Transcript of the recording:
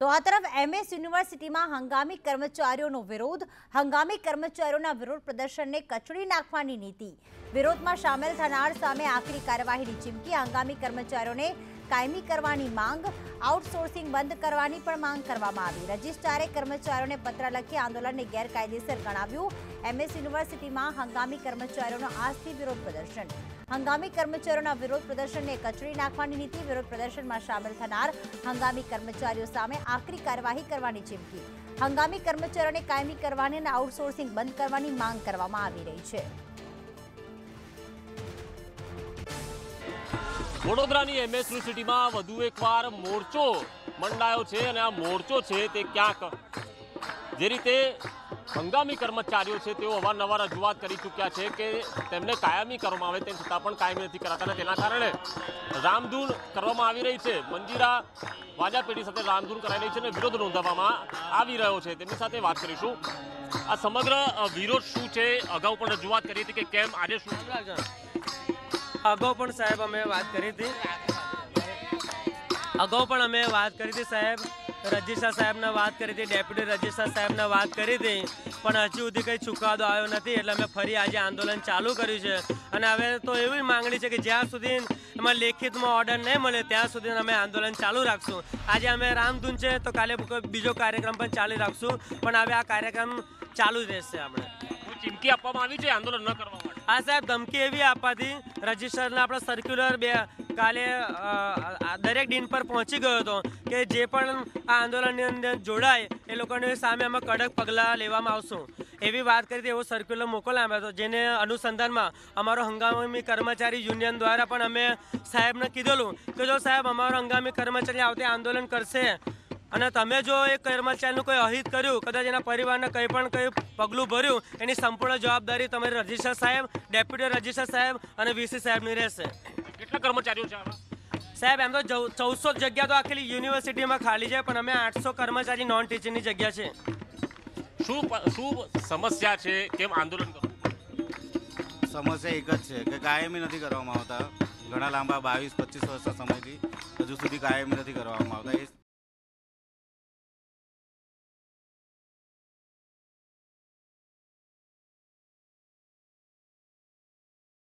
તો આ તરફ એમએસ યુનિવર્સિટીમાં હંગામી કર્મચારીઓનો વિરોધ, હંગામી કર્મચારીઓના વિરોધ પ્રદર્શનને કચડી નાખવાની નીતિ. વિરોધમાં સામેલ થનાર સામે આકરી કાર્યવાહીની ચીમકી, હંગામી કર્મચારીઓને કાયમી કરવાની માંગ, આઉટસોર્સિંગ બંધ કરવાની પણ માંગ કરવામાં આવી. રજિસ્ટ્રારે કર્મચારીઓને પત્ર લખી આંદોલનને ગેરકાયદેસર ગણાવ્યું. એમએસ યુનિવર્સિટીમાં હંગામી કર્મચારીઓનો આજથી વિરોધ પ્રદર્શન. હંગામી કર્મચારીઓના વિરોધ પ્રદર્શનને કચડી નાખવાની નીતિ વિરોધ પ્રદર્શનમાં સામેલ થનાર હંગામી કર્મચારીઓ સામે આકરી કાર્યવાહી કરવાની ચીમકી. હંગામી કર્મચારીઓને કાયમી કરવાની અને આઉટસોર્સિંગ બંધ કરવાની માંગ કરવામાં આવી રહી છે. વડોદરાની એમએસ યુનિવર્સિટીમાં વધુ એકવાર મોરચો મંડાયો છે અને આ મોરચો છે તે ક્યાંક? જે રીતે હંગામી કર્મચારીઓ છે, તેઓ અવારનવાર રજૂઆત કરી ચૂક્યા છે કે તેમને કાયમી કરવામાં આવે તેમ છતાં પણ કાયમી નથી કરાતા અને તેના કારણે રામધૂન કરવામાં આવી રહી છે. મંજીરા વાજા પેઢી સાથે રામધૂન કરાઈ રહી છે અને વિરોધ નોંધાવવામાં આવી રહ્યો છે. તેમની સાથે વાત કરીશું. આ સમગ્ર વિરોધ શું છે? અગાઉ પણ રજૂઆત કરી હતી કે કેમ આજે શું અગાઉ પણ સાહેબ અમે વાત કરી હતી. અગાઉ પણ અમે વાત કરી હતી સાહેબ, રજિસ્ટ્રાર સાહેબને વાત કરી હતી, ડેપ્યુટી રજિસ્ટ્રાર સાહેબને વાત કરી હતી, પણ હજી સુધી કંઈ ચુકાદો આવ્યો નથી, એટલે અમે ફરી આજે આંદોલન ચાલુ કર્યું છે. અને હવે તો એવી માંગણી છે કે જ્યાં સુધી એમાં લેખિતમાં ઓર્ડર નહીં મળે, ત્યાં સુધી અમે આંદોલન ચાલુ રાખશું. આજે અમે રામધૂન છે, તો કાલે બીજો કાર્યક્રમ પણ ચાલુ રાખશું, પણ હવે આ કાર્યક્રમ ચાલુ રહેશે આપણે. ચીમકી આપવામાં આવી છે, આંદોલન ન કરવા માટે. આ સાહેબ, ધમકી એવી આપવાથી રજિસ્ટરના આપણો સર્ક્યુલર બે કાલે દરેક ડીન પર પહોંચી ગયો હતો કે જે પણ આ આંદોલનની અંદર જોડાય એ લોકોની સામે અમે કડક પગલાં લેવામાં આવશું. એવી વાત કરી એવો સર્ક્યુલર મોકલવામાં આવ્યો હતો, જેને અનુસંધાનમાં અમારો હંગામી કર્મચારી યુનિયન દ્વારા પણ અમે સાહેબને કીધેલું કે જો સાહેબ, અમારો હંગામી કર્મચારી આવતી આંદોલન કરશે અને તમે જો એ કર્મચારીનું કોઈ અહિત કર્યું કદાચ એના પરિવારને કંઈ પણ કંઈ પગલું ભર્યું એની સંપૂર્ણ જવાબદારી તમારી રજિસ્ટર સાહેબ ડેપ્યુટી રજિસ્ટર સાહેબ અને વીસી સાહેબની રહેશે. કેટલા કર્મચારીઓ છે સાહેબ એમ તો ચૌદસો જગ્યા તો આખી યુનિવર્સિટીમાં ખાલી છે પણ અમે આઠસો કર્મચારી નોન ટીચરની જગ્યા છે. શું શું સમસ્યા છે? કેમ આંદોલન કરો? સમસ્યા એક જ છે કે કાયમી નથી કરવામાં આવતા. ઘણા લાંબા બાવીસ પચીસ વર્ષના સમયથી હજુ સુધી કાયમી નથી કરવામાં આવતા. એ